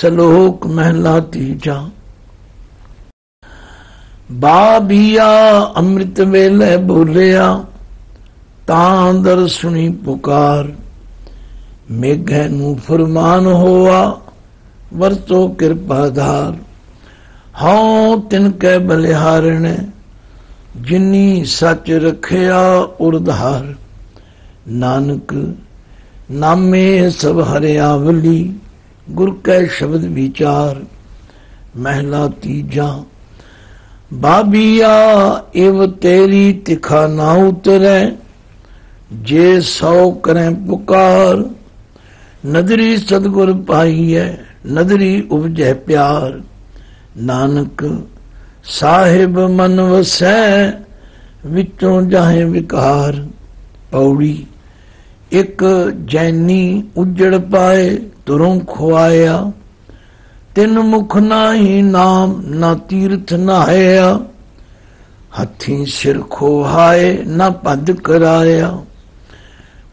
ਸਲੋਕ ਮਹਿਲਾ ਤੀਜਾ। ਬਾਬੀਆ ਅੰਮ੍ਰਿਤ ਵੇਲੇ ਬੋਲਿਆ, ਤਾਂ ਅੰਦਰ ਸੁਣੀ ਪੁਕਾਰ। ਮੇਘੈ ਨੂੰ ਫਰਮਾਨ ਹੋਆ, ਵਰਤੋ ਕਿਰਪਾ ਧਾਰ। ਹਉ ਤਿਨ ਕੈ ਬਲਿਹਾਰਣ, ਜਿਨੀ ਸੱਚ ਰਖਿਆ ਉਰਧਾਰ। ਨਾਨਕ ਨਾਮੇ ਸਭ ਹਰਿਆਵਲੀ ਗੁਰ ਕੈ ਸ਼ਬਦ ਵਿਚਾਰ, ਮਹਿਲਾ ਤੀਜਾ, ਬਾਬੀਆ, ਇਵ ਤੇਰੀ ਤਿਖਾ ਨਾ ਉਤਰੈ, ਜੇ ਸੋ ਕਰੈ ਪੁਕਾਰ, ਨਦਰੀ ਸਤਗੁਰ ਪਾਈਐ, ਨਦਰੀ ਉਪਜੈ ਪਿਆਰ। ਨਾਨਕ ਸਾਹਿਬ ਮਨ ਵਸੈ, ਵਿੱਚੋਂ ਜਾਹੇ ਵਿਕਾਰ। ਪੌੜੀ, ਇੱਕ ਜੈਨੀ ਉਜੜ ਪਾਏ ਤੁਰੋਂ ਖੁਆਇਆ। ਤਿੰਨ ਮੁਖ ਨਾਹੀ ਨਾਮ ਨਾ ਤੀਰਥ ਨਾਹਿਆ। ਹੱਥੀ ਸਿਰ ਖੋਹਾਏ, ਨਾ ਪਦ ਕਰਾਇਆ।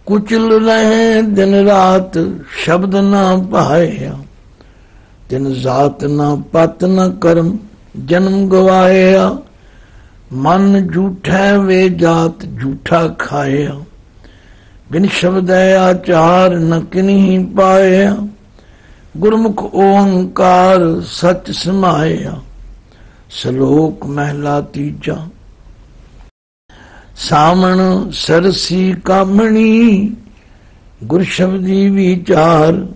ਕੁਚਲ ਰਹੇ ਦਿਨ ਰਾਤ, ਸ਼ਬਦ ਨਾ ਪਾਇਆ। ਤਿਨ ਜਾਤ ਨਾ ਪਤ ਨਾ ਕਰਮ, ਜਨਮ ਗਵਾਇਆ। ਮਨ ਝੂਠੈ ਵੇ ਜਾਤ ਝੂਠਾ ਖਾਇਆ। ਬਿਨ ਸ਼ਬਦ ਆਚਾਰ ਨ ਕਿਨਹੀ ਪਾਇਆ। ਗੁਰਮੁਖ ਓੰਕਾਰ ਸਚ ਸਮਾਇਆ। ਸ਼ਲੋਕ ਮਹਿਲਾ ਤੀਜਾ। ਸਾਮਣ ਸਰਸੀ ਕਾਮਣੀ, ਗੁਰ ਸ਼ਬਦੀ ਵਿਚਾਰ।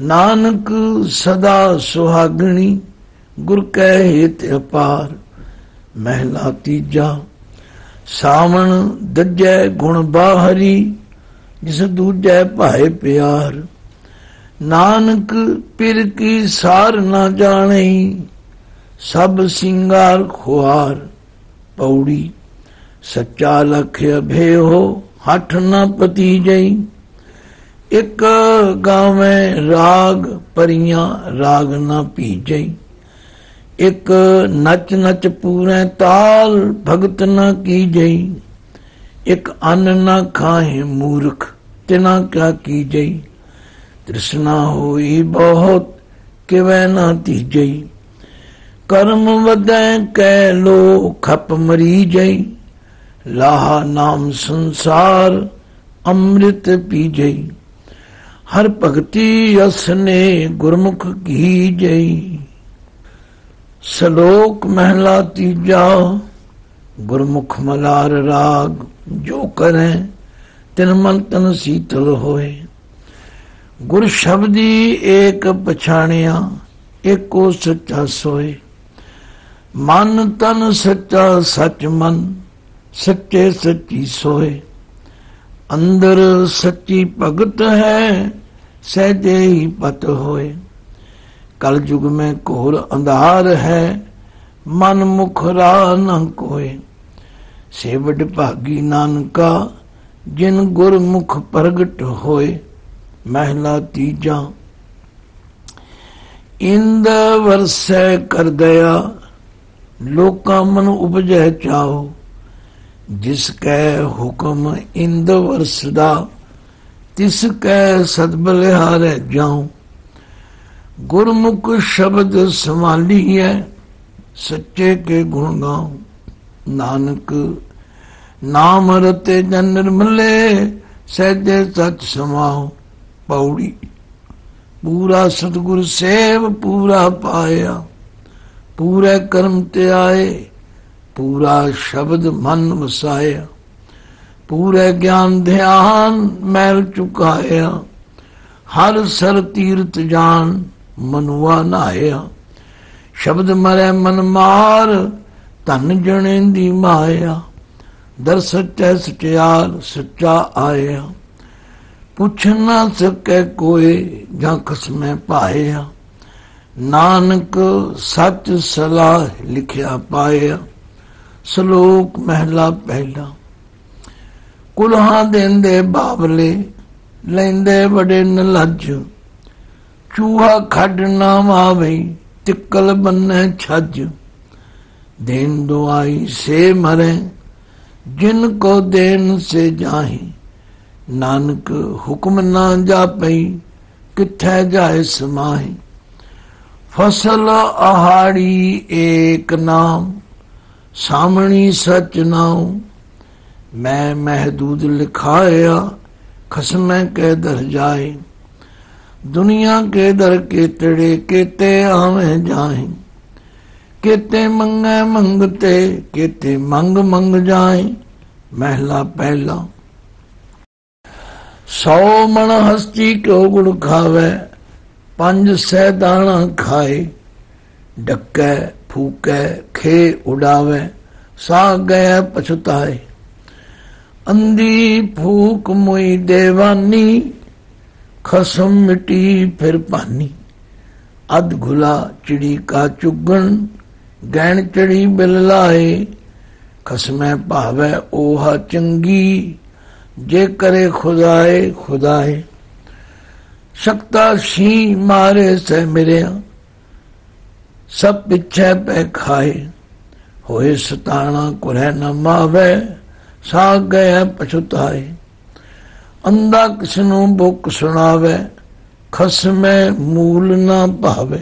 ਨਾਨਕ ਸਦਾ ਸੁਹਾਗਣੀ, ਗੁਰ ਕਹਿ ਹਿਤ ਅਪਾਰ। ਮਹਿਲਾ ਤੀਜਾ। ਸਾਵਣ ਦੱਜੈ ਗੁਣ ਬਾਹਰੀ, ਜਿਸ ਦੂਜੈ ਭਾਏ ਪਿਆਰ। ਨਾਨਕ ਪਿਰ ਕੀ ਸਾਰ ਨਾ ਜਾਣਈ ਸਭ ਸਿੰਗਾਰ ਖੁਆਰ ਪੌੜੀ। ਸੱਚਾ ਲਖ ਅਭੇ ਹੋ ਹੱਠ ਨਾ ਪਤੀ ਜਈ ਇੱਕ ਗਾਵੇਂ ਰਾਗ, ਪਰੀਆਂ ਰਾਗ ਨਾ ਭੀਜਈ ਇਕ ਨਚ ਨਚ ਪੂਰੇ ਤਾਲ ਭਗਤ ਨਾ ਕੀ ਜਈ। ਇੱਕ ਅੰਨ ਨਾ ਖਾਏ ਮੂਰਖ, ਤਿਨਾ ਕਿਆ ਕੀ ਜਈ। ਤ੍ਰਿਸ਼ਨਾ ਹੋਈ ਬਹੁਤ, ਕਿਵੈ ਨਾ ਤੀਜਈ। ਕਰਮ ਵਧੈ ਕੈ ਲੋ ਖਪ ਮਰੀ ਜਈ। ਲਾਹ ਨਾਮ ਸੰਸਾਰ ਅੰਮ੍ਰਿਤ ਪੀ ਜਈ। ਹਰ ਭਗਤੀ ਅਸਨੇ ਗੁਰਮੁਖ ਕੀ ਜਈ। ਸ਼ਲੋਕ ਮਹਿਲਾ ਤੀਜਾ, ਗੁਰਮੁਖ ਮਲਾਰ ਰਾਗ, ਜੋ ਕਰੇ ਤਿਨ ਮਨ ਤਨ ਸੀਤਲ ਹੋਏ। ਗੁਰ ਸ਼ਬਦੀ ਏਕ ਪਛਾਣਿਆ, ਏਕੋ ਸੱਚਾ ਸੋਏ। ਮਨ ਤਨ ਸੱਚਾ ਸੱਚ ਮਨ, ਸੱਚੇ ਸੱਚੀ ਸੋਏ। ਅੰਦਰ ਸੱਚੀ ਭਗਤ ਹੈ, ਸਹਜੇ ਹੀ ਪਤ ਹੋਏ। ਕਲ ਯੁਗ में ਘੋਰ ਅੰਧਾਰ ਹੈ, ਮਨ ਮੁਖ ਰਾ ਨ ਕੋਏ। ਸੇਵਡ ਭਾਗੀ ਨਾਨਕਾ, ਜਿਨ ਗੁਰ ਮੁਖ ਪ੍ਰਗਟ ਹੋਏ, ਮਹਿਲਾ ਤੀਜਾ। ਇੰਦ ਵਰਸੈ ਕਰ ਦਇਆ, ਲੋਕਾਂ ਮਨ ਉਪਜੈ ਚਾਓ। ਜਿਸ ਕੈ ਹੁਕਮ ਇੰਦ ਵਰਸਦਾ, ਤਿਸ ਕੈ ਸਤਬਲਿਹਾਰੈ ਜਾਉ। ਗੁਰਮੁਖ ਸ਼ਬਦ ਸੰਭਾਲੀ ਹੈ, ਸੱਚੇ ਕੇ ਗੁਣ ਗਾਉ। ਨਾਨਕ, ਨਾਮ ਰਤੇ ਜਨ ਨਿਰਮਲੇ, ਸਹਿਜੇ ਸਚ ਸਮਾਉ ਪੌੜੀ। ਪੂਰਾ ਸਤਗੁਰ ਸੇਵ, ਪੂਰਾ ਪਾਇਆ। ਪੂਰੇ ਕਰਮ ਤੇ ਆਏ, ਪੂਰਾ ਸ਼ਬਦ ਮਨ ਵਸਾਇਆ। ਪੂਰੇ ਗਿਆਨ ਧਿਆਨ ਮੈਲ ਚੁਕਾਇਆ। ਹਰ ਸਰ ਤੀਰਤ ਜਾਨ ਮਨੁਆ ਨਾਇਆ ਸ਼ਬਦ ਮਰੇ ਮਨ ਮਾਰ ਧਨ ਜਣੇ ਦੀ ਮਾਇਆ ਦਰ ਸੱਚੈ ਸਚਿਆਲ ਸੱਚਾ ਆਇਆ ਪੁੱਛ ਨਾ ਸਕੈ ਕੋਈ ਜਾਂ ਖਸਮੈ ਪਾਇਆ ਨਾਨਕ ਸੱਚ ਸਲਾਹ ਲਿਖਿਆ ਪਾਇਆ ਸ਼ਲੋਕ ਮਹਿਲਾ ਪਹਿਲਾ। ਕੁਲਹਾਂ ਦੇਂਦੇ ਬਾਬਲੇ ਲੈਂਦੇ ਬੜੇ ਨਲੱਜ। ਚੂਹਾ ਖੱਡ ਨਾ ਆਵੇ ਤਿੱਕਲ ਬੰਨੇ ਛੱਜ। ਦੇਨ ਦੁਆਈ ਸੇ ਮਰੇ, ਜਿਨ ਕੋ ਦੇਨ ਸੇ ਜਾਹੀ। ਨਾਨਕ ਹੁਕਮ ਨਾ ਜਾਪਈ, ਕਿੱਥੇ ਜਾਏ ਸਮਾਹੀ। ਫਸਲ ਆਹਾੜੀ ਏਕ ਨਾਮ ਸਾਮਣੀ ਸਚ ਨਾਉ। ਮੈਂ ਮਹਦੂਦ ਲਿਖਾਇਆ, ਖਸਮੈ ਕੇ ਦਰ ਜਾਏ ਦੁਨੀਆ ਕੇ ਦਰ ਕੇ ਤੜੇ ਕੇਤੇ ਆਵੇਂ ਜਾਏ ਕੇਤੇ ਮੰਗੇ ਮੰਗਤੇ, ਕੇਤੇ ਮੰਗ ਮੰਗ ਜਾਏ ਮਹਿਲਾ ਪਹਿਲਾ। ਸੌ ਮਣ ਹਸਤੀ ਕਿਉ ਗੁਣ ਖਾਵੇ? ਪੰਜ ਸਹਿ ਦਾਣਾ ਖਾਏ। ਡੱਕੈ, ਫੂਕੈ, ਖੇ ਉਡਾਵੇ। ਸਾ ਗਿਆ ਪਛਤਾਏ। ਅੰਦੀ ਫੂਕ ਮੋਈ ਦੇਵਾਨੀ ਖਸਮ ਮਿਟੀ ਫਿਰ ਭਾਨੀ। ਅਧ ਘੁਲਾ ਚਿੜੀ ਕਾ ਚੁਗਣ ਗੈਣ ਚੜੀ ਬਿਲ ਲਾਏ ਖਸਮੈ ਭਾਵੈ ਓਹਾ ਚੰਗੀ, ਜੇ ਕਰੇ ਖੁਦਾਏ ਖੁਦਾਏ। ਸ਼ਕਤਾ ਸੀ ਮਾਰੇ ਸਹਿ ਮੇਰੇ ਸਭ ਪਿੱਛੇ ਪੈ ਖਾਏ। ਹੋਏ ਸਤਾਣਾ ਕੁਰੈ ਨ ਮਾਵੇ ਸਾ ਗਿਆ ਪਛਤਾਏ। ਅੰਦਾ ਕਿਸ ਨੂੰ ਬੁੱਕ ਸੁਣਾਵੇ, ਖਸਮੈ ਮੂਲ ਨਾ ਭਾਵੇ।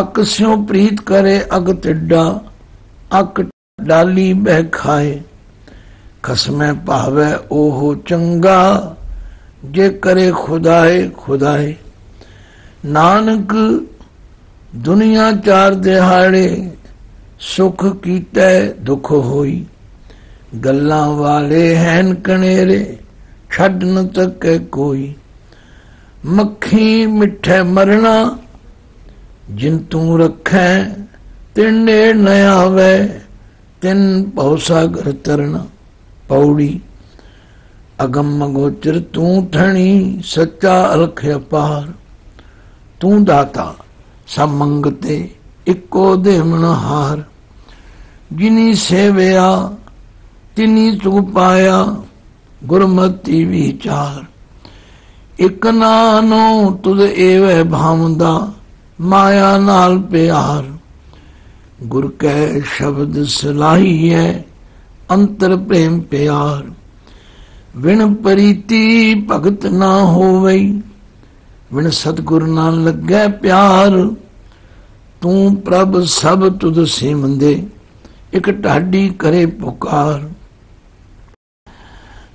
ਅਕ ਸਿਉ ਪ੍ਰੀਤ ਕਰੇ ਅਗ ਟਿੱਡਾ ਅਕ ਡਾਲੀ ਬਹਿ ਖਾਏ। ਖਸਮੈ ਭਾਵੇ ਉਹ ਚੰਗਾ, ਜੇ ਕਰੇ ਖੁਦਾਏ ਖੁਦਾਏ। ਨਾਨਕ, ਦੁਨੀਆ ਚਾਰ ਦਿਹਾੜੇ, ਸੁਖ ਕੀਤਾ ਦੁਖ ਹੋਈ। ਗੱਲਾਂ ਵਾਲੇ ਹੈਨ ਕਣੇਰੇ ਛੱਡ ਨ ਤੱਕੇ ਕੋਈ। ਮੱਖੀ ਮਿੱਠੇ ਮਰਣਾ ਜਿਨ ਤੂੰ ਰੱਖੈ, ਤਿੰਨੇ ਨ ਆਵੇ, ਤਿੰਨ ਭਉ ਸਾਗਰ ਤਰਨਾ ਪੌੜੀ। ਅਗੰਮ ਗੋਚਰ ਤੂੰ ਠਣੀ, ਸੱਚਾ ਅਲਖ ਅਪਾਰ। ਤੂੰ ਦਾਤਾ ਸਭ ਮੰਗਤੇ ਇੱਕੋ ਦੇਵਨ ਹਾਰ। ਜਿਨੀ ਸੇਵਿਆ, ਤਿਨੀ ਤੂੰ ਪਾਇਆ ਗੁਰਮਤੀ ਵਿਚਾਰ ਇਕ ਨਾਨੋ ਤੁਧ ਏਵੈ ਭਾਵਦਾ, ਮਾਇਆ ਨਾਲ ਪਿਆਰ। ਗੁਰ ਕੈ ਸ਼ਬਦ ਸਲਾਹੀ ਹੈ ਅੰਤਰ ਪ੍ਰੇਮ ਪਿਆਰ। ਵਿਣ ਪਰੀਤੀ ਭਗਤ ਨਾ ਹੋਵੇ ਵਿਣ ਸਤਗੁਰ ਨਾਲ ਲੱਗੈ ਪਿਆਰ। ਤੂੰ ਪ੍ਰਭ ਸਭ ਤੁਧ ਸਿਮੰਦੇ, ਇਕ ਢਾਡੀ ਕਰੇ ਪੁਕਾਰ।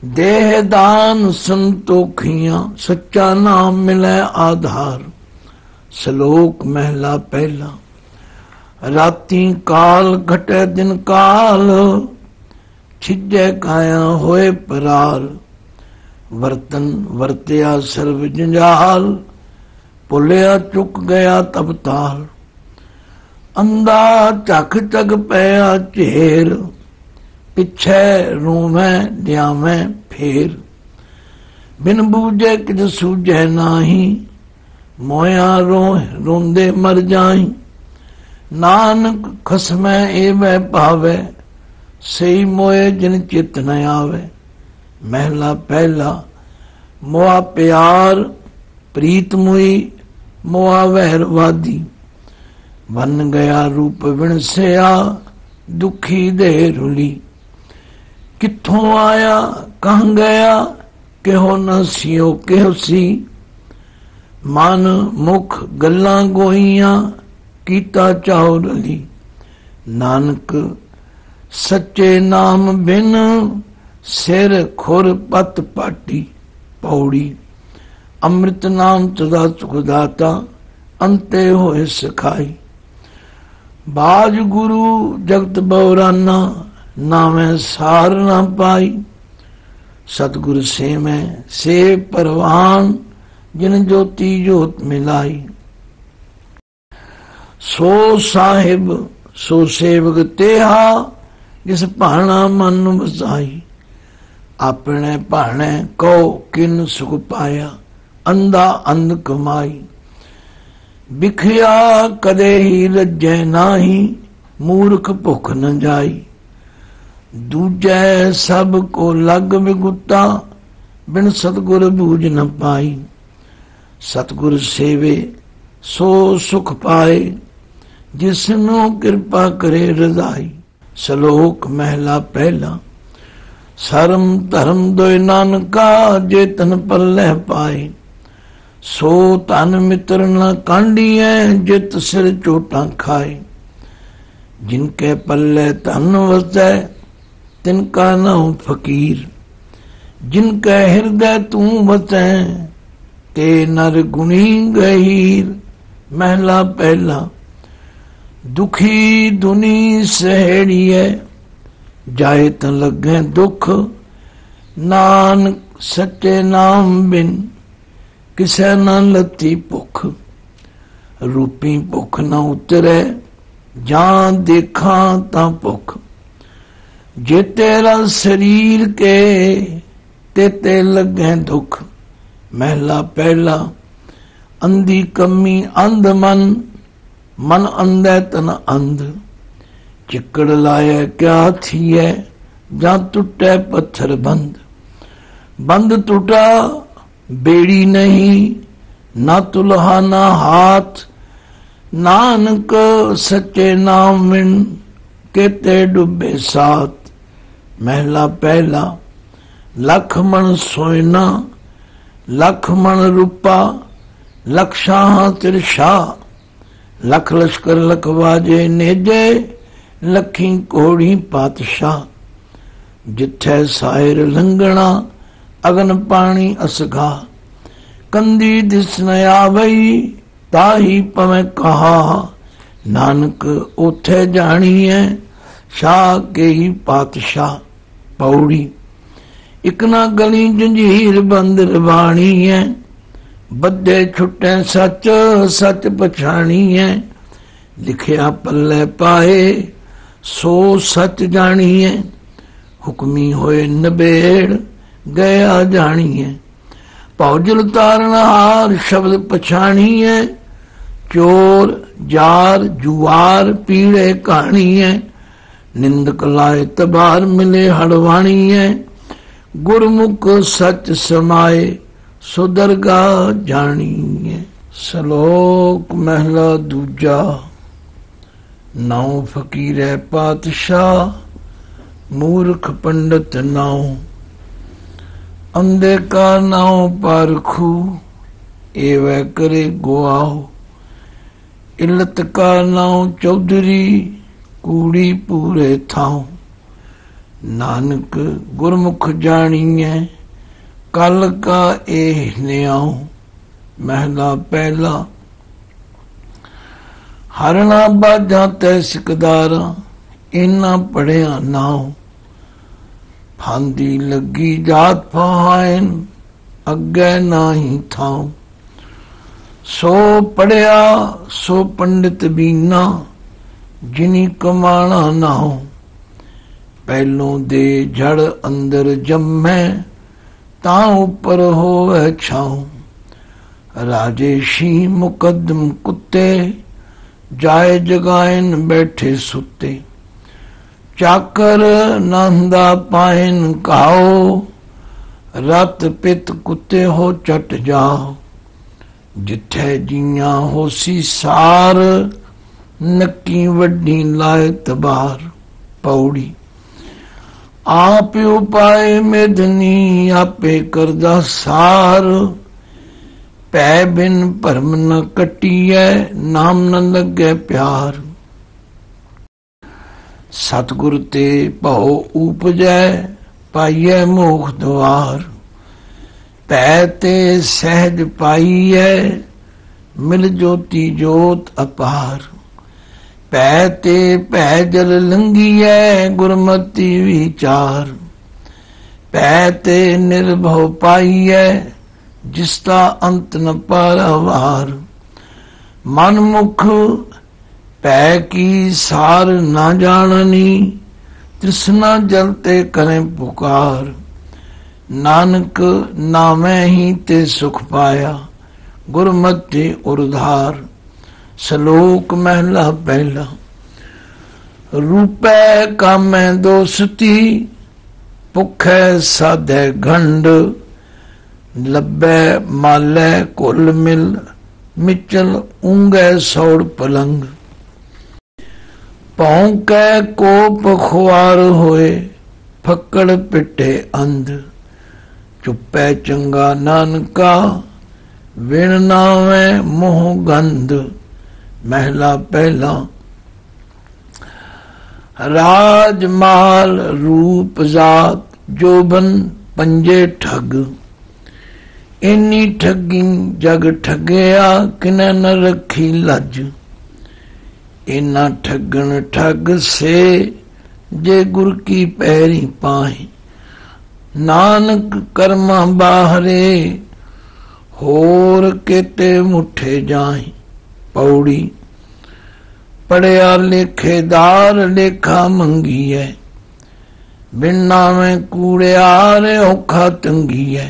ਦੇਹ ਦਾਨ ਸੰਤੋਖੀਆਂ, ਸੱਚਾ ਨਾਮ ਮਿਲੇ ਆਧਾਰ। ਸ਼ਲੋਕ ਮਹਿਲਾ ਪਹਿਲਾ। ਰਾਤੀ ਕਾਲ ਘਟੇ ਦਿਨ ਕਾਲ, ਛਿਜੈ ਕਾਇਆ ਹੋਏ ਪਰਾਰ ਵਰਤਨ ਵਰਤਿਆ ਸਰਬ ਜੰਜਾਲ ਪੁੱਲਿਆ ਚੁੱਕ ਗਿਆ ਤਬ ਤਾਲ ਅੰਦਾ ਝਖ ਝਗ ਪਿਆ ਝੇਰ ਪਿਛੈ ਰੂਮੈ ਦਿਆਵੇਂ ਫੇਰ। ਬਿਨ ਬੂਝੇ ਕਿਜ ਸੂਝੈ ਨਾਹੀ, ਮੋਇਆ ਰੋ ਰੋਂਦੇ ਮਰ ਜਾਈ ਨਾਨਕ ਖਸਮੈ ਏਵੇਂ ਭਾਵੇ ਸਈ ਮੋਏ ਜਿਨ ਚਿਤ ਨ ਆਵੇ। ਮਹਿਲਾ ਪਹਿਲਾ, ਮੋਆ ਪਿਆਰ, ਪ੍ਰੀਤ ਮੁਈ, ਮੋਆ ਵਹਿਰ ਵਾਦੀ ਬਨ ਗਿਆ ਰੂਪ ਵਿਣਸਿਆ ਦੁਖੀ ਦੇ ਰੁਲੀ। ਕਿੱਥੋਂ ਆਇਆ, ਕਹਾਂ ਗਿਆ, ਕਿਹੋ ਨ ਸਿਓ ਕਿਹੋ ਸੀ? ਮਨ ਮੁਖ ਗੱਲਾਂ ਗੋਈਆਂ ਕੀਤਾ ਚਾਉ ਰਲੀ। ਨਾਨਕ, ਸੱਚੇ ਨਾਮ ਬਿਨ ਸਿਰ ਖੁਰ ਪਤ ਪਾਟੀ ਪੌੜੀ। ਅੰਮ੍ਰਿਤ ਨਾਮ ਤਦਾ ਸੁਖ ਅੰਤੇ ਹੋਏ ਸਖਾਈ। ਬਾਜ ਗੁਰੂ ਜਗਤ ਬਉਰਾਨਾ ਨਾਮੈ ਸਾਰ ਨਾ ਪਾਈ। ਸਤਗੁਰ ਸੇ ਮੈਂ, ਸੇ ਪਰਵਾਨ, ਜਿਨ ਜੋਤੀ ਜੋਤ ਮਿਲਾਈ। ਸੋ ਸਾਹਿਬ, ਸੋ ਸੇਵਕ ਤੇਹਾ, ਜਿਸ ਭਾਣਾ ਮਨ ਨੂੰ ਵਸਾਈ। ਆਪਣੇ ਭਾਣੇ ਕੋ ਕਿਨ ਸੁਖ ਪਾਇਆ ਅੰਦਾ ਅੰਧ ਕਮਾਈ। ਵਿਖਿਆ ਕਦੇ ਹੀ ਰੱਜੈ ਨਾਹੀ, ਮੂਰਖ ਭੁੱਖ ਨ ਜਾਈ। ਦੂਜੈ ਸਭ ਕੋ ਲਗ ਵਿਗੁੱਤਾ, ਬਿਨ ਸਤਗੁਰ ਬੂਝ ਨ ਪਾਈ। ਸਤਗੁਰ ਸੇਵੇ, ਸੋ ਸੁਖ ਪਾਏ ਜਿਸ ਨੂੰ ਕਿਰਪਾ ਕਰੇ ਰਜ਼ਾਈ। ਸ਼ਲੋਕ ਮਹਿਲਾ ਪਹਿਲਾ, ਸਰਮ ਧਰਮ ਦੋਇ ਨਾਨਕਾ ਜੇ ਤਨ ਪੱਲੇ ਪਾਏ। ਸੋ ਤਨ ਮਿੱਤਰ ਨ ਕਾਂਡੀਐ ਜਿਤ ਸਿਰ ਚੋਟਾਂ ਖਾਏ। ਜਿਨ ਕੇ ਪੱਲੇ ਧਨ ਵਸੈ ਤਿਨ ਕਾ ਨਾਮ ਫਕੀਰ। ਜਿਨ ਕੈ ਹਿਰਦੈ ਤੂੰ ਵਸੈ, ਤੇ ਨਰ ਗੁਣੀ ਗਹੀਰ। ਮਹਿਲਾ ਪਹਿਲਾ, ਦੁਖੀ ਦੁਨੀ ਸਹਿੜੀਐ, ਜਾਏ ਤਾਂ ਲੱਗੇ ਦੁੱਖ। ਨਾਨਕ ਸੱਚੇ ਨਾਮ ਬਿਨ ਕਿਸੈ ਨਾ ਲੱਤੀ ਭੁਖ। ਰੂਪੀ ਭੁਖ ਨਾ ਉਤਰੇ, ਜਾਂ ਦੇਖਾਂ ਤਾਂ ਭੁਖ। ਜੇ ਤੇਰਾ ਸਰੀਰ ਕੇ ਤੇ ਤੇ ਲੱਗੇ ਦੁਖ, ਮਹਿਲਾ ਪਹਿਲਾ, ਅੰਧੀ ਕਮੀ ਅੰਧ ਮਨ ਮਨ ਅੰਧੈ ਤਨ ਅੰਧ। ਚਿੱਕੜ ਲਾਇਆ ਕਿਆ ਥੀਏ ਜਾਂ ਟੁੱਟੇ ਪੱਥਰ ਬੰਦ। ਬੰਦ ਟੁੱਟਾ, ਬੇੜੀ ਨਹੀਂ, ਨਾ ਤੁਲਹਾ, ਨਾ ਹਾਥ। ਨਾਨਕ ਸੱਚੇ ਨਾਮ ਵਿਣ, ਕਿਤੇ ਡੁੱਬੇ ਸਾਥ। ਮਹਿਲਾ ਪਹਿਲਾ ਲਖ ਮਨ ਸੋਇਨਾ ਲਖ ਮਨ ਰੂਪਾ, ਲਖਸ਼ਾਹ ਤਿਰਸ਼ਾ, ਲਖ ਲਸ਼ਕਰ ਲਖਵਾਜੇ ਨੇਜੇ, ਲੱਖੀ ਕੋੜੀ ਪਾਤਸ਼ਾਹ। ਜਿੱਥੇ ਸਾਇਰ ਲੰਗਣਾ ਅਗਨ ਪਾਣੀ ਅਸਗਾ। ਕੰਦੀ ਦਿਸ ਨ ਆਵਈ, ਤਾਹੀ ਪਵੇਂ ਕਹਾ, ਨਾਨਕ ਉਥੇ ਜਾਣੀਐ, ਸ਼ਾਹ ਕੇ ਹੀ ਪਾਤਸ਼ਾਹ। ਪੌੜੀ। ਇਕ ਨਾ ਗਲੀ ਜੰਜੀਰ ਬੰਦ ਰਵਾਣੀ ਐ। ਬੱਦੇ ਛੁੱਟੇ ਸੱਚ ਸੱਚ ਪਛਾਣੀ ਐ। ਲਿਖਿਆ ਪੱਲੇ ਪਾਏ, ਸੋ ਸੱਚ ਜਾਣੀ ਐ। ਹੁਕਮੀ ਹੋਏ ਨਬੇੜ, ਗਿਆ ਜਾਣੀਐ ਪੌਜਲ ਤਾਰਨ ਹਾਰ ਸ਼ਬਦ ਪਛਾਣੀ ਐ। ਚੋਰ, ਜਾਰ ਜੁਵਾਰ ਪੀੜੇ ਕਹਾਣੀਐ ਨਿੰਦਕ ਲਾਏ ਤਬਾਰ ਮਿਲੇ ਹੜਵਾਣੀਐ। ਗੁਰਮੁਖ ਸਚ ਸਮਾਏ ਸੁਦਰਗਾ ਜਾਣੀਐ। ਸ਼ਲੋਕ ਮਹਿਲਾ ਦੂਜਾ, ਨਾਉ ਫਕੀਰੈ ਪਾਤਸ਼ਾਹ, ਮੂਰਖ ਪੰਡਤ ਨਾਉ। ਅੰਦੇ ਕਾ ਨਾਉ ਪਰਖੂ, ਏਵੈ ਕਰੇ ਗੋਆਉ ਇਲਤ ਕਾ ਨਾਉ ਚੌਧਰੀ ਕੂੜੀ ਪੂਰੇ ਥਾਉ। ਨਾਨਕ ਗੁਰਮੁਖ ਜਾਣੀਐ, ਕਲ ਕਾ ਇਹ ਨਿਆਉ। ਮਹਿਲਾ ਪਹਿਲਾ। ਹਰਣਾ ਬਾਜਾਂ ਤੈ ਸਿਕਦਾਰਾਂ ਇਨਾ ਪੜਿਆ ਨਾਉ। ਫਾਂਦੀ ਲੱਗੀ ਜਾਤ ਪਹਾਇਨ ਅੱਗੇ ਨਾਹੀ ਥਾਉ। ਸੋ ਪੜਿਆ, ਸੋ ਪੰਡਿਤ ਬੀਨਾ ਜਿਨੀ ਕਮਾਣਾ ਨਾਉ ਪਹਿਲੋਂ ਦੇ ਜੜ ਅੰਦਰ ਜੰਮੈ, ਤਾਂ ਉੱਪਰ ਹੋਵੇ ਛਾਉ। ਰਾਜੇਸ਼ੀ ਮੁਕਦਮ ਕੁੱਤੇ, ਜਾਏ ਜਗਾਇਨ ਬੈਠੇ ਸੁੱਤੇ। ਚਾਕਰ ਨੰਦਾ ਪਾਇਨ ਕਾਓ ਰਤ ਪਿਤ ਕੁੱਤੇ ਹੋ ਚਟ ਜਾਓ। ਜਿੱਥੇ ਜੀਆਂ ਹੋਸੀ ਸਾਰ ਨੱਕੀ ਵੱਡੀ ਲਾਇ ਤਬਾਰ ਪੌੜੀ। ਆਪ ਉਪਾਏ ਮੇਦਨੀ ਆਪੇ ਕਰਦਾ ਸਾਰ। ਪੈ ਬਿਨ ਭਰਮ ਨ ਕਟੀਐ, ਨਾਮ ਨ ਲੱਗੇ ਪਿਆਰ। ਸਤਗੁਰ ਤੇ ਭਉ ਉਪਜੈ, ਪਾਈਐ ਮੋਖ ਦਵਾਰ। ਪੈ ਤੇ ਸਹਿਜ ਪਾਈਐ, ਮਿਲ ਜੋਤੀ ਜੋਤ ਅਪਾਰ। ਪੈ ਤੇ ਭੈ ਜਲ ਲੰਗੀਐ ਗੁਰਮਤੀ ਵਿਚਾਰ। ਪੈ ਤੇ ਨਿਰਭਉ ਪਾਈਐ, ਜਿਸ ਦਾ ਅੰਤ ਨ ਪਰਵਾਰ। ਮਨ ਮੁਖ ਪੈ ਕੀ ਸਾਰ ਨਾ ਜਾਣਨੀ, ਤ੍ਰਿਸ਼ਨਾ ਜਲ ਤੇ ਕਰੇ ਪੁਕਾਰ। ਨਾਨਕ ਨਾਮੈ ਹੀ ਤੇ ਸੁਖ ਪਾਇਆ, ਗੁਰਮਤਿ ਉਰਧਾਰ। ਸ਼ਲੋਕ ਮਹਿਲਾ ਪਹਿਲਾ ਰੂਪੈ ਕਾਮੈ ਦੋਸਤੀ, ਭੁਖੈ ਸਾਧੈ ਗੰਡ ਲੱਭੈ ਮਾਲੈ ਕੁੱਲ ਮਿਲ, ਮਿਚਲ ਉਂਗੈ ਸੌੜ ਪਲੰਗ ਭੌਂਕੈ ਕੋਪ ਖੁਆਰ ਹੋਏ, ਫੱਕੜ ਪਿੱਟੇ ਅੰਧ। ਚੁੱਪੈ ਚੰਗਾ ਨਾਨਕਾ, ਵਿਣ ਨਾਵੇਂ ਮੋਹ ਗੰਧ। ਮਹਿਲਾ ਪਹਿਲਾ। ਰਾਜ ਮਾਲ ਰੂਪ ਜਾਤ ਜੋਬਨ ਪੰਜੇ ਠੱਗ। ਇੰਨੀ ਠੱਗੀ ਜਗ ਠੱਗਿਆ ਕਿਨ ਨ ਰੱਖੀ ਲੱਜ। ਇਨਾ ਠੱਗਣ ਠੱਗ ਸੇ ਜੇ ਗੁਰ ਕੀ ਪੈਰੀ ਪਾਹੀ। ਨਾਨਕ ਕਰਮਾਂ ਬਾਹਰੇ ਹੋਰ ਕਿਤੇ ਮੁਠੇ ਜਾਹੀ। ਪੌੜੀ, ਪੜਿਆ ਲੇਖੇਦਾਰ ਲੇਖਾ ਮੰਗੀਐ, ਬਿਨ ਨਾਵੇਂ ਕੂੜਿਆਰ ਔਖਾ ਤੰਗੀਐ।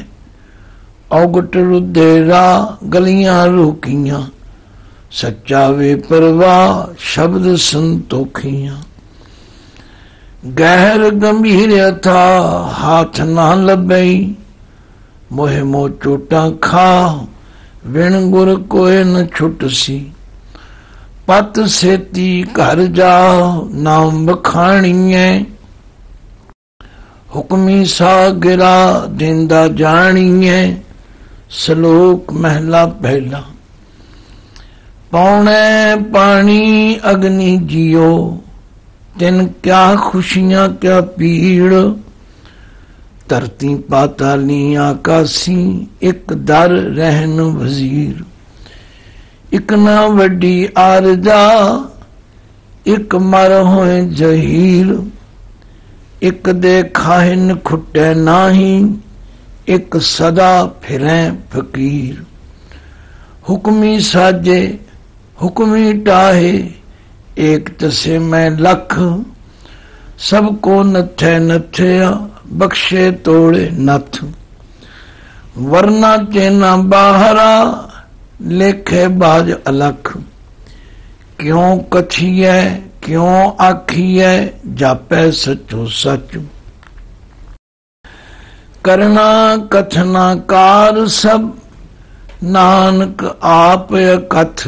ਔਗਟ ਰੁਦੇਰਾ ਗਲੀਆਂ ਰੋਕੀਆਂ, ਸੱਚਾ ਵੇ ਪਰਵਾ ਸ਼ਬਦ ਸੰਤੋਖੀਆਂ। ਗਹਿਰ ਗੰਭੀਰ ਅਥਾ ਹੱਥ ਨਾ ਲੱਭਈ, ਮੋਹਿ ਮੋ ਚੋਟਾਂ ਖਾ ਵਿਣ ਗੁਰ ਕੋਏ ਨ ਛੁੱਟ ਸੀ ਪਤ ਸੇਤੀ ਘਰ ਜਾ ਨਾਮ ਬਖਾਣੀਐ ਹੁਕਮੀ ਸਾਗਰਾ ਦਿੰਦਾ ਜਾਣੀਐ ਸ਼ਲੋਕ ਮਹਿਲਾ ਪਹਿਲਾ ਪੌਣੇ ਪਾਣੀ ਅਗਨੀ ਜਿਓ ਤਿਨ ਕਿਆ ਖੁਸ਼ੀਆਂ ਕਿਆ ਪੀੜ ਧਰਤੀ ਪਾਤਾਲੀ ਆਕਾਸੀ ਇੱਕ ਦਰ ਰਹਿਨ ਵਜ਼ੀਰ ਇਕ ਨਾ ਵੱਡੀ ਆਰਜਾ, ਇੱਕ ਮਰ ਹੋਏ ਜਹੀਰ, ਇਕ ਦੇ ਖਾਹਿਨ ਖੁੱਟੇ ਨਾਹੀ, ਇਕ ਸਦਾ ਫਿਰੈ ਫਕੀਰ। ਹੁਕਮੀ ਸਾਜੇ, ਹੁਕਮੀ ਟਾਹੇ, ਏਕ ਤਸੇ ਮੈਂ ਲਖ, ਸਭ ਕੋ ਨਥੈ ਨਥਿਆ, ਬਖਸ਼ੇ ਤੋੜੇ ਨਥ। ਵਰਨਾ ਚੇਨਾ ਬਾਹਰਾ ਲੇਖੇ ਬਾਜ ਅਲਖ। ਕਿਉ ਕਥੀਐ ਕਿਉ ਆਖੀਐ, ਜਾਪੈ ਸਚੋ ਸਚ। ਕਰਨਾ ਕਥਨਾ ਕਾਰ ਸਭ, ਨਾਨਕ ਆਪ ਅਕਥ।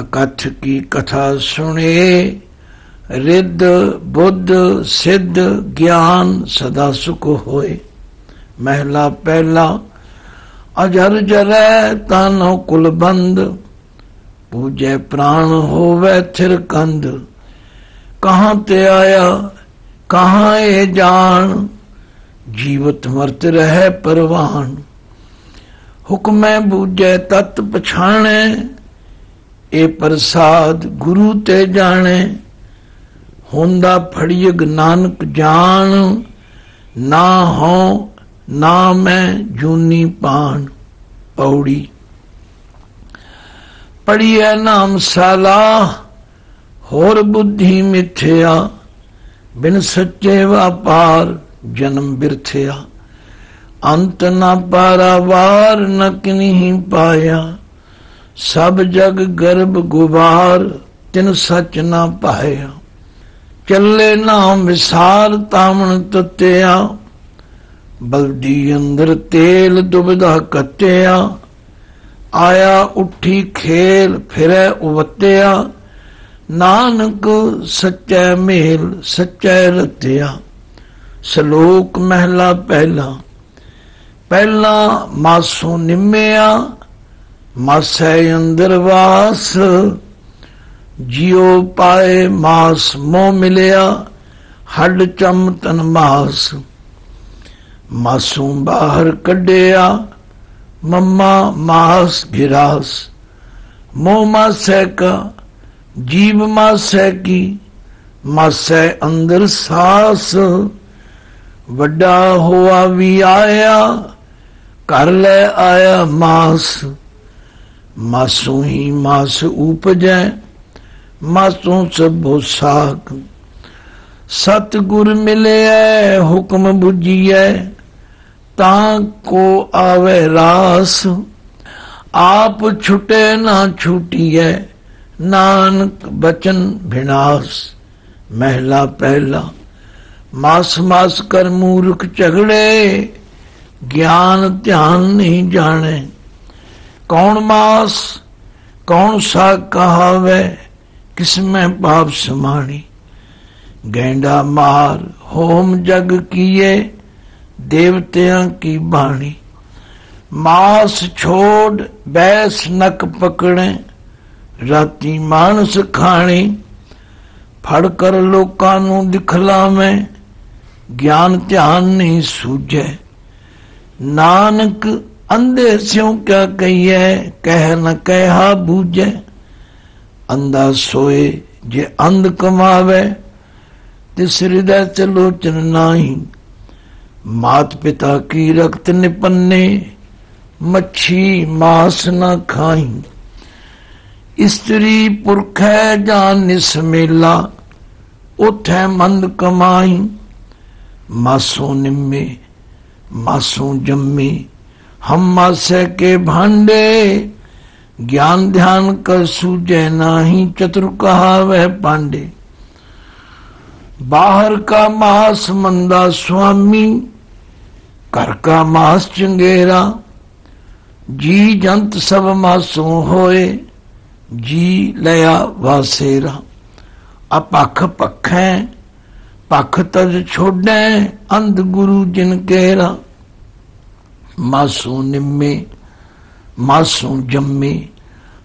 ਅਕਥ ਕੀ ਕਥਾ ਸੁਣੇ, ਰਿੱਧ, ਬੁੱਧ, ਸਿੱਧ, ਗਿਆਨ ਸਦਾ ਸੁਖ ਹੋਏ। ਮਹਿਲਾ ਪਹਿਲਾ ਅਜਰ ਜਰੈ ਤਾਨੋ ਕੁਲ ਬੰਦ, ਪੂਜੈ ਪ੍ਰਾਣ ਹੋਵੇ ਥਿਰ ਕੰਦ ਕਹਾਂ ਤੇ ਆਇਆ, ਕਹਾਂ ਇਹ ਜਾਣ, ਜੀਵਤ ਮਰਤ ਰਹਿ ਪਰਵਾਨ। ਹੁਕਮੈ ਬੂਝੈ ਤਤ ਪਛਾਣੈ ਇਹ ਪ੍ਰਸਾਦ ਗੁਰੂ ਤੇ ਜਾਣੇ। ਹੁੰਦਾ ਫੜੀਗ ਨਾਨਕ ਜਾਣ, ਨਾ ਹੋ ਨਾ ਮੈਂ ਜੂਨੀ ਪਾਣ ਪੌੜੀ। ਪੜੀਐ ਨਾਮ ਸਾਲਾ, ਹੋਰ ਬੁੱਧੀ ਮਿਥਿਆ, ਬਿਨ ਸੱਚੇ ਵਪਾਰ ਜਨਮ ਬਿਰਥਿਆ। ਅੰਤ ਨਾ ਪਾਰਾਵਾਰ ਨ ਕਿਨਹੀ ਪਾਇਆ, ਸਭ ਜਗ ਗਰਭ ਗੁਬਾਰ ਤਿਨ ਸੱਚ ਨਾ ਪਾਇਆ। ਚੱਲੇ ਨਾਮ ਵਿਸਾਰ ਤਾਮਣ ਤਤਿਆ ਬਲਦੀ ਅੰਦਰ ਤੇਲ ਦੁਬਦਾ ਕੱਟਿਆ। ਆਇਆ ਉੱਠੀ ਖੇਲ ਫਿਰੈ ਉਵਤਿਆ। ਨਾਨਕ ਸੱਚੈ ਮੇਲ, ਸੱਚੈ ਰਤਿਆ। ਸ਼ਲੋਕ ਮਹਿਲਾ ਪਹਿਲਾ। ਪਹਿਲਾ ਮਾਸੋਂ ਨਿੰਮਿਆ, ਮਾਸੈ ਅੰਦਰ ਵਾਸ। ਜਿਉ ਪਾਏ ਮਾਸ ਮੋ ਮਿਲਿਆ, ਹੱਡ ਚਮ ਤਨ ਮਾਸ। ਮਾਸੂਮ ਬਾਹਰ ਕੱਢਿਆ, ਮੰਮਾ ਮਾਸ ਗਿਰਾਸ ਮੋ ਮਾਸੈ ਕਾ, ਜੀਵ ਮਾਸੈ ਕੀ, ਮਾਸੈ ਅੰਦਰ ਸਾਸ। ਵੱਡਾ ਹੋਆ ਵੀ ਆਇਆ ਕਰ ਲੈ ਆਇਆ ਮਾਸ। ਮਾਸੂ ਹੀ ਮਾਸ ਉਪਜੈ, ਮਾਸੂ ਸਭੋ ਸਾਖ। ਸਤ ਗੁਰ ਮਿਲਿਐ, ਹੁਕਮ 부ਜੀਐ ਤਾਂ ਕੋ ਆਵੇ ਰਾਸ। ਆਪ ਛੁਟੇ ਨਾ ਛੁਟੀਐ, ਨਾਨਕ ਬਚਨ ਵਿਨਾਸ਼ ਮਹਿਲਾ ਪਹਿਲਾ, ਮਾਸ ਮਾਸ ਕਰ ਮੂਰਖ ਝਗੜੇ, ਗਿਆਨ ਧਿਆਨ ਨਹੀਂ ਜਾਣੇ। ਕੌਣ ਮਾਸ, ਕੌਣ ਸਾ ਕਹਾਵੇ ਕਿਸ ਮੈਂ ਪਾਪ ਸਮਾਣੀ। ਗੈਂਡਾ ਮਾਰ, ਹੋਮ ਜਗ ਕੀਏ, ਦੇਵਤਿਆਂ ਕੀ ਬਾਣੀ? ਮਾਸ ਛੋੜ, ਬੈਸ ਨਕ ਪਕੜੇ, ਰਾਤੀ ਮਾਨਸ ਖਾਣੀ, ਫੜ ਕਰ ਲੋਕਾਂ ਨੂੰ ਦਿਖਲਾਵੇਂ, ਗਿਆਨ ਧਿਆਨ ਨਹੀਂ ਸੂਝੈ। ਨਾਨਕ ਅੰਧੇ ਸਿਉ ਕਿਆ ਕਹੀਏ ਕਹਿ ਨ ਕਹਿਆ ਬੂਝੈ। ਅੰਦਾ ਸੋਏ ਜੇ ਅੰਧ ਕਮਾਵੇ تیسری دہ چلو چننائی مات پتا کی رکت نپنے، مچھی ماس نہ کھائیں۔ استری پرکھے جان نسمیلا اٹھے مند کمائیں۔ ماسوں نمے، ماسوں جمے۔ ہم ماسے کے بھانڈے، گیان دھیان کر سوجے نہ ہی چتر کہا وہ پانڈے۔ ਬਾਹਰ ਕਾ ਮਾਸ ਮੰਦਾ ਸੁਆਮੀ, ਘਰ ਕਾ ਮਾਸ ਚੰਗੇਰਾ, ਜੀ ਜੰਤ ਸਭ ਮਾਸੂ ਹੋਏ, ਜੀ ਲਿਆ ਵਾਸੇਰਾ। ਆ ਪੱਖ ਪੱਖੈ, ਪੱਖ ਤਜ ਛੋੜੈ, ਅੰਧ ਗੁਰੂ ਜਿਨ ਕੇਰਾ। ਮਾਸੂ ਨਿੰਮੇ, ਮਾਸੂ ਜੰਮੇ,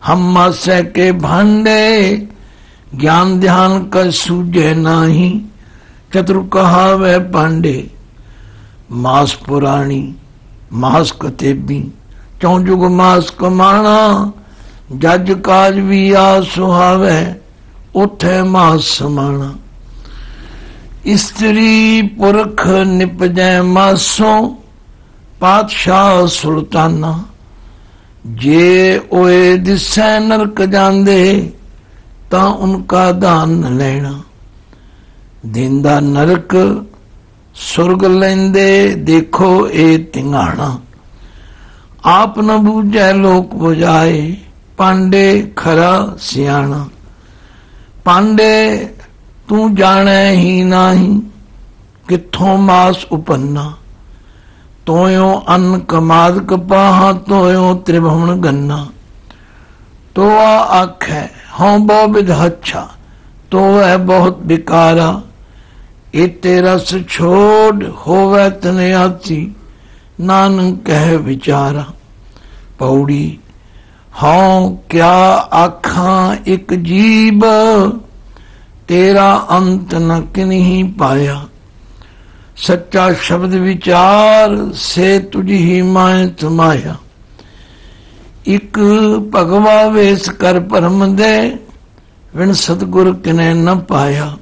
ਹਮ ਮਾਸੈ ਕੇ ਭਾਂਡੇ ज्ञान ध्यान कर सूझे नाही चतुर कहावे पांडे मास पुराणी मास कतेबी चौजुग मास कमाना जज काज भी आ सुहावे उठे मास समाना स्त्री पुरख निपजै मासों पातशाह सुल्ताना ਜੇ ਓਏ ਦਿਸੈ ਨਰਕ ਜਾਂਦੇ ਤਾਂ ਉਨਕਾ ਦਾਨ ਲੈਣਾ। ਦਿੰਦਾ ਨਰਕ, ਸੁਰਗ ਲੈਂਦੇ ਦੇਖੋ ਇਹ ਤਿੰਗਾਣਾ। ਆਪ ਨ ਬੂਝੈ ਲੋਕ 부ਝਾਏ ਪਾਂਡੇ ਖਰਾ ਸਿਆਣਾ। ਪਾਂਡੇ, ਤੂੰ ਜਾਣੈ ਹੀ ਨਹੀਂ, ਕਿੱਥੋਂ ਮਾਸ ਉਪੰਨਾ। ਤੋਇਓ ਅਨ ਕਮਾਦ ਕਪਾਹਾਂ ਤੋਇਓ ਤ੍ਰਿਭਵਨ ਗੰਨਾ। ਤੋਆ ਆਖੈ ਹਉ ਬਹੁ ਵਿਧ ਹੱਛਾ, ਤੋ ਹੈ ਬਹੁਤ ਬਿਕਾਰਾ। ਇਹ ਤੇਰਾ ਛੋੜ ਹੋਵੇ ਤਨੇ ਆਤੀ ਨਾਨਕ ਕਹਿ ਵਿਚਾਰਾ। ਪੌੜੀ, ਹਉ ਕਿਆ ਆਖਾਂ ਇੱਕ ਜੀਬ, ਤੇਰਾ ਅੰਤ ਨ ਕਿਨਹੀ ਪਾਇਆ। ਸੱਚਾ ਸ਼ਬਦ ਵਿਚਾਰ, ਸੇ ਤੁਝੀ ਮਾਇ ਤੁਮਾਇਆ ਇਕ ਭਗਵਾ ਵੇਸ ਕਰ ਭਰਮ ਦੇ ਵਿਣ ਸਤਗੁਰ ਕਿਨੇ ਨ ਪਾਇਆ।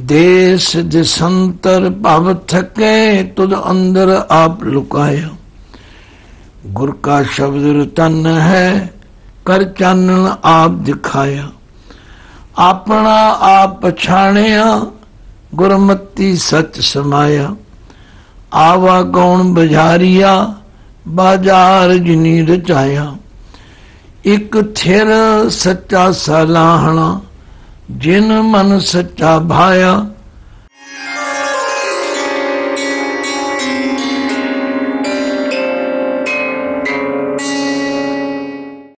ਦੇਸ ਦਿਸੰਤਰ ਭਵ ਥਕੇ, ਤੁਧ ਅੰਦਰ ਆਪ ਲੁਕਾਇਆ। ਗੁਰ ਕਾ ਸ਼ਬਦ ਰਤਨ ਹੈ, ਕਰ ਚਾਨਣ ਆਪ ਦਿਖਾਇਆ। ਆਪਣਾ ਆਪ ਪਛਾਣਿਆ, ਗੁਰਮਤੀ ਸਚ ਸਮਾਇਆ। ਆਵਾ ਗੌਣ ਬਜ਼ਾਰੀਆ ਬਾਜ਼ਾਰ ਜਿਨੀ ਰਚਾਇਆ ਇਕ ਥਿਰ ਸੱਚਾ ਸਲਾਹਣਾ ਜਿਨ ਮਨ ਸੱਚਾ ਭਾਇਆ